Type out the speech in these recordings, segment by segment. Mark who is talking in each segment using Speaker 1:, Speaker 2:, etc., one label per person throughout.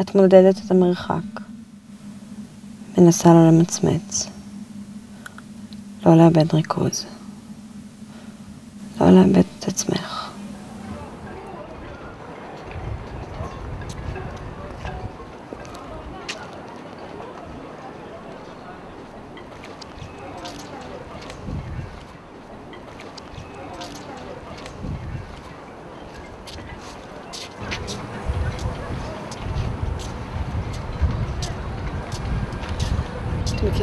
Speaker 1: את מודדת את המרחק. מנסה לא למצמץ. לא לאבד ריכוז. לא לאבד את עצמך.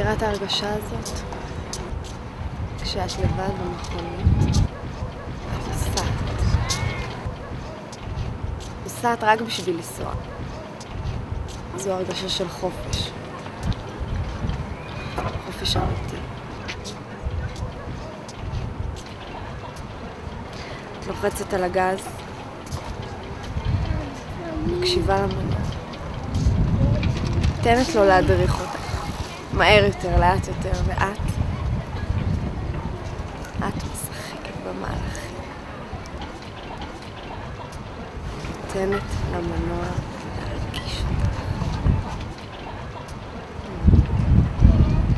Speaker 2: מכירה את ההרגשה הזאת? כשאת לבד במכונית, את נוסעת. נוסעת רק בשביל לנסוע. זו הרגשה של חופש. חופש אמיתי. לוחצת על הגז, מקשיבה למנוע. נותנת לו להדריך אותך. מהר יותר, לאט יותר, ואת? את משחקת במהלכים. נותנת למנוע להרגיש אותך.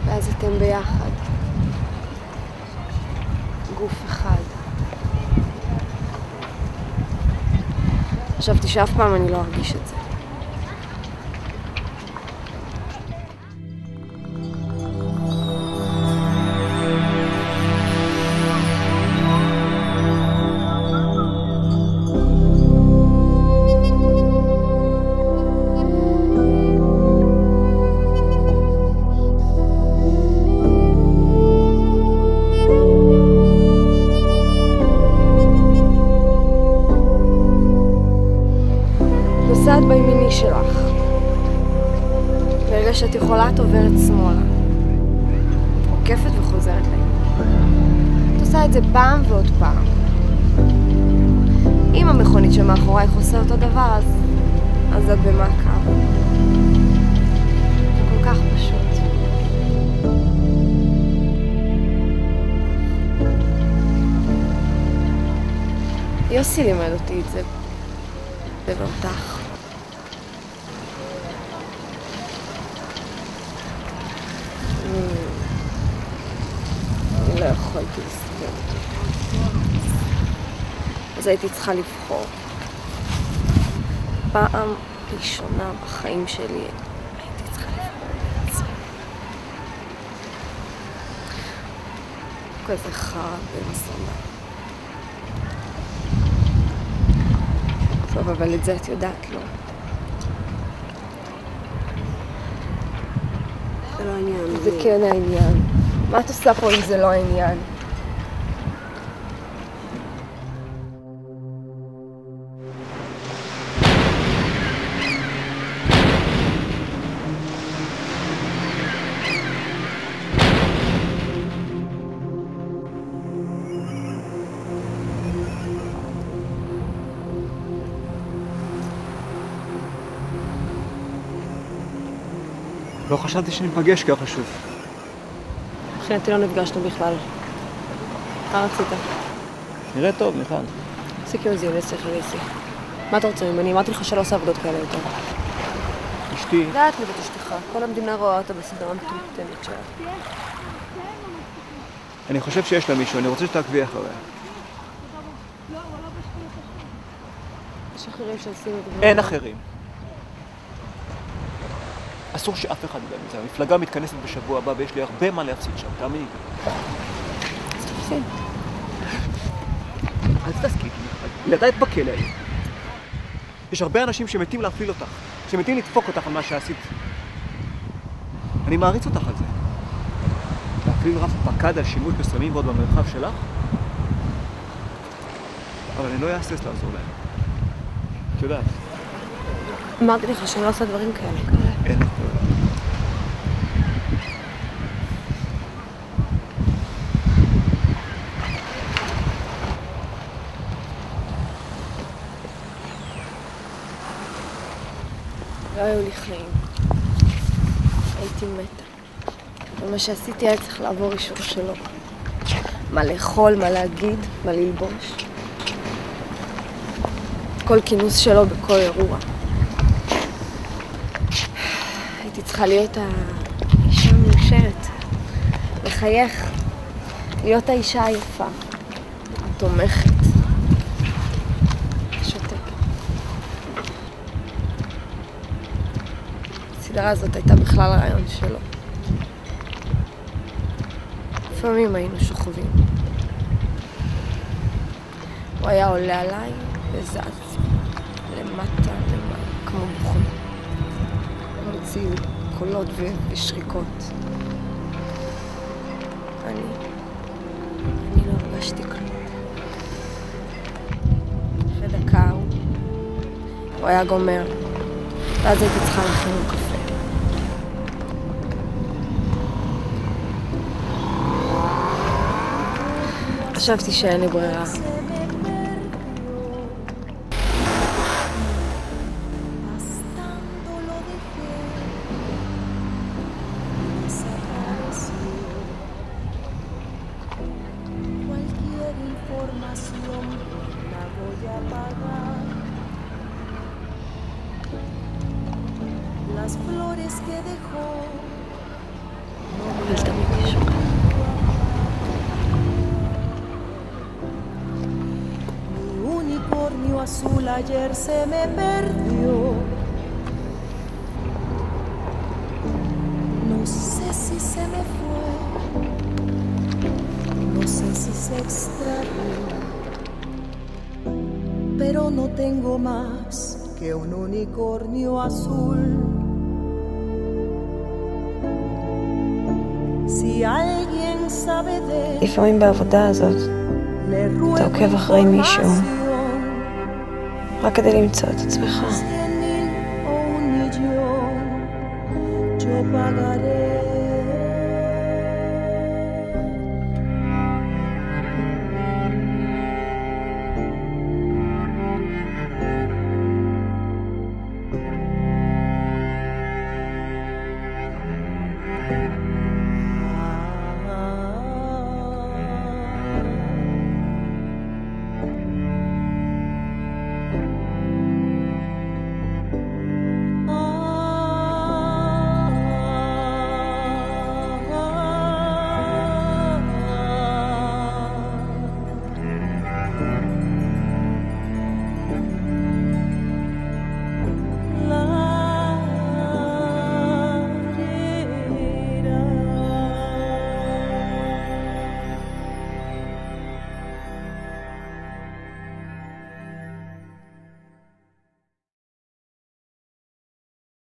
Speaker 2: ואז אתם ביחד. גוף אחד. חשבתי שאף פעם אני לא ארגיש את זה. נוסעת בימיני שלך. ברגע שאת יכולה, את עוברת שמאלה. עוקפת וחוזרת לימין. את עושה את זה פעם ועוד פעם. אם המכונית שמאחורייך עושה אותו דבר, אז, אז את במעקב. זה כל כך פשוט. יוסי לימד אותי את זה. זה באותך. אני לא יכולתי לסבול. אז הייתי צריכה לבחור. פעם ראשונה בחיים שלי הייתי צריכה לבחור בעצמי. כזה חרא ומסונה. טוב, אבל את זה את יודעת, לא?
Speaker 1: זה לא העניין.
Speaker 2: זה כן העניין. מה את עושה פה אם זה לא העניין?
Speaker 3: לא חשבתי שניפגש ככה שוב.
Speaker 1: מבחינתי לא נפגשנו בכלל. מה רצית?
Speaker 3: נראה טוב, מיכל.
Speaker 1: סיקיוזי, ליסי, חליסי. מה אתה רוצה ממני? אמרתי לך שלא עושה עבודות כאלה יותר.
Speaker 3: אשתי,
Speaker 1: יודעת לבית אשתך, כל המדינה רואה אותה בסדרה המטומטמת שלה.
Speaker 3: אני חושב שיש לה מישהו, אני רוצה שתעקבי אחריה.
Speaker 1: יש אחרים שעושים את זה.
Speaker 3: אין אחרים. אסור שאף אחד ידע מזה. המפלגה מתכנסת בשבוע הבא ויש לי הרבה מה להפסיד שם, תאמיני לי. אל תתעסקי, ילדת בכלא היום. יש הרבה אנשים שמתים להפליל אותך, שמתים לדפוק אותך על מה שעשית. אני מעריץ אותך על זה. להפליל רב פקד על שימוש בסמים ועוד במרחב שלך? אבל אני לא אהסס לעזור להם. את יודעת,
Speaker 1: אמרתי לך שאני לא עושה דברים כאלה.
Speaker 3: אין
Speaker 2: לא היו לי חיים. הייתי מתה. ומה שעשיתי היה צריך לעבור אישור שלו. מה לאכול, מה להגיד, מה ללבוש. כל כינוס שלו בכל אירוע. צריכה להיות האישה המאושרת, לחייך, להיות האישה היפה, התומכת, הסדרה הזאת הייתה בכלל רעיון שלו. לפעמים היינו שוכבים. הוא היה עולה עליי וזז למטה למעלה, כמו בוכנה. מוציא קולות ושריקות. אני... אני לא הרגשתי כלום. אחרי דקה הוא... הוא היה גומר, ואז הייתי צריכה לו קפה. חשבתי שאין לי ברירה.
Speaker 4: Bastando azul ayer se me perdió. No sé si se me fue, no sé si se extravió, pero no tengo más que un unicornio azul. Si alguien sabe de él,
Speaker 2: לפעמים בעבודה הזאת,
Speaker 4: le ruego
Speaker 2: עוקב אחרי מישהו. רק כדי למצוא את עצמך.